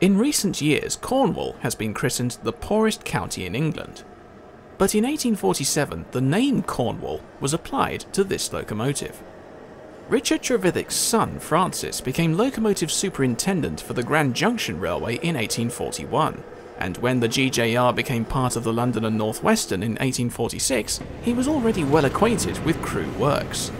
In recent years, Cornwall has been christened the poorest county in England. But in 1847, the name Cornwall was applied to this locomotive. Richard Trevithick's son, Francis, became locomotive superintendent for the Grand Junction Railway in 1841, and when the GJR became part of the London and North Western in 1846, he was already well acquainted with Crewe works.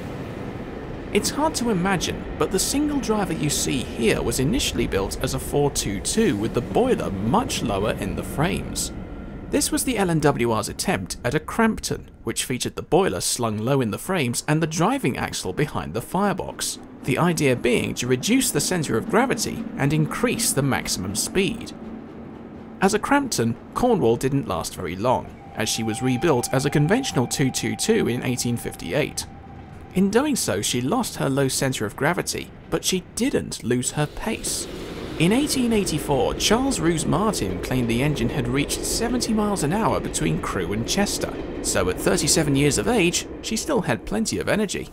It's hard to imagine, but the single driver you see here was initially built as a 422 with the boiler much lower in the frames. This was the LNWR's attempt at a Crampton, which featured the boiler slung low in the frames and the driving axle behind the firebox. The idea being to reduce the centre of gravity and increase the maximum speed. As a Crampton, Cornwall didn't last very long, as she was rebuilt as a conventional 222 in 1858. In doing so, she lost her low centre of gravity, but she didn't lose her pace. In 1884, Charles Rous-Marten claimed the engine had reached 70 miles an hour between Crewe and Chester, so at 37 years of age, she still had plenty of energy.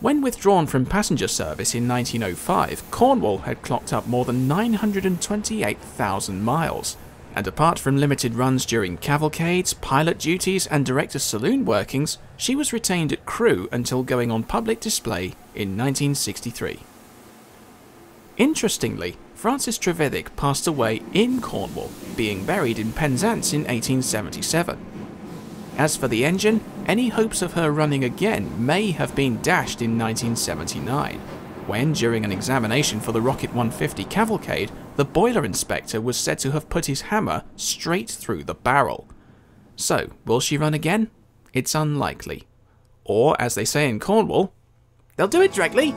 When withdrawn from passenger service in 1905, Cornwall had clocked up more than 928,000 miles, and apart from limited runs during cavalcades, pilot duties, and director's saloon workings, she was retained at Crewe until going on public display in 1963. Interestingly, Francis Trevithick passed away in Cornwall, being buried in Penzance in 1877. As for the engine, any hopes of her running again may have been dashed in 1979, when, during an examination for the Rocket 150 cavalcade, the boiler inspector was said to have put his hammer straight through the barrel. So, will she run again? It's unlikely. Or, as they say in Cornwall, they'll do it directly,